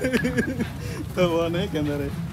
तो वो नहीं के अंदर है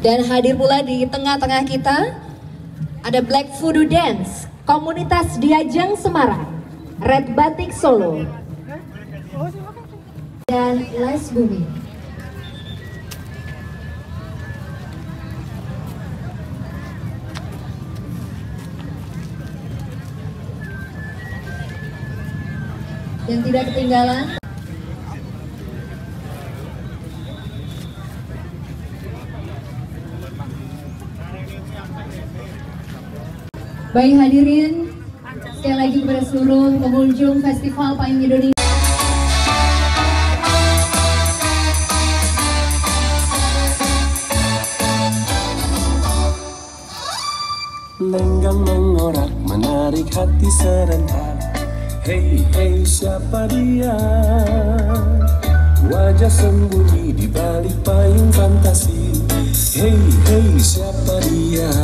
Dan hadir pula di tengah-tengah kita ada Black Voodoo Dance, komunitas Diajang Semarang, Red Batik Solo, dan Les Bumi. Yang tidak ketinggalan Baik hadirin, sekali lagi kepada seluruh pengunjung Festival Payung Indonesia. Lenggang mengorak menarik hati serentak. Hei hei siapa dia? Wajah sembunyi di balik payung fantasi. Hei hei siapa dia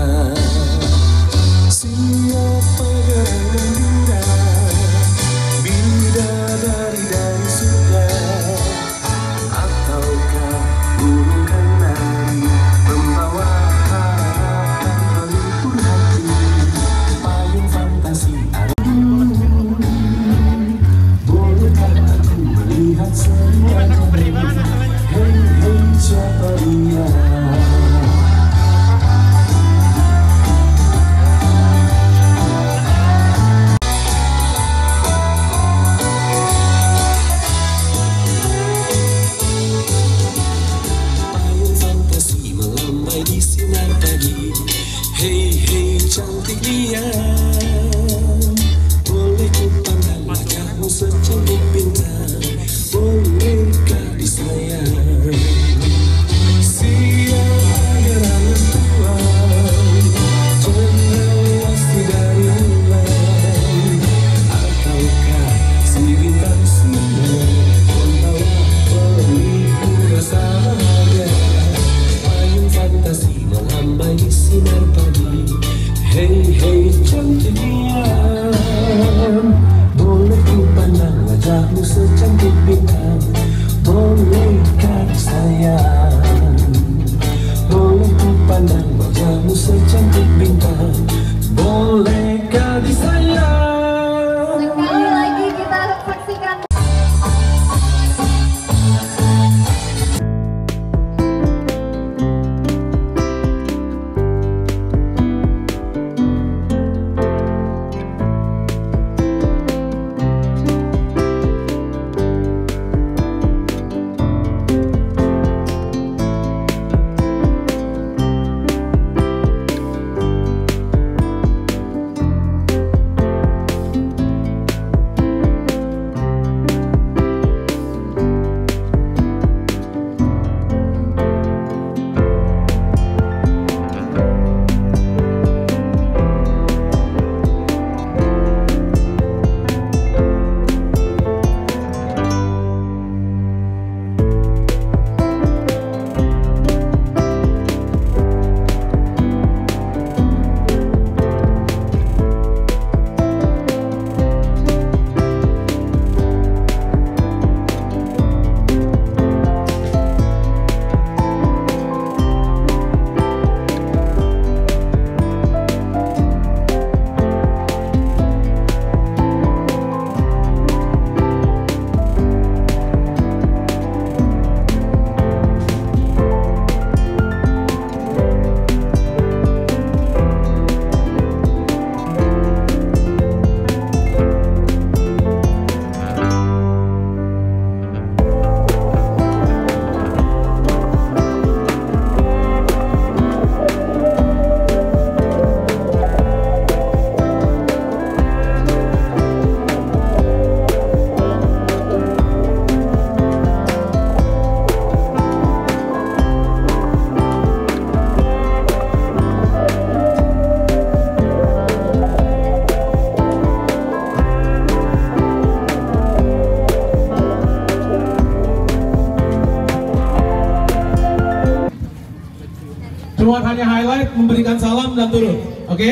Cuma hanya highlight, memberikan salam dan turun. Oke?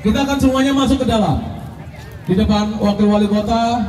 Kita akan semuanya masuk ke dalam. Di depan wakil wali kota.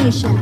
information.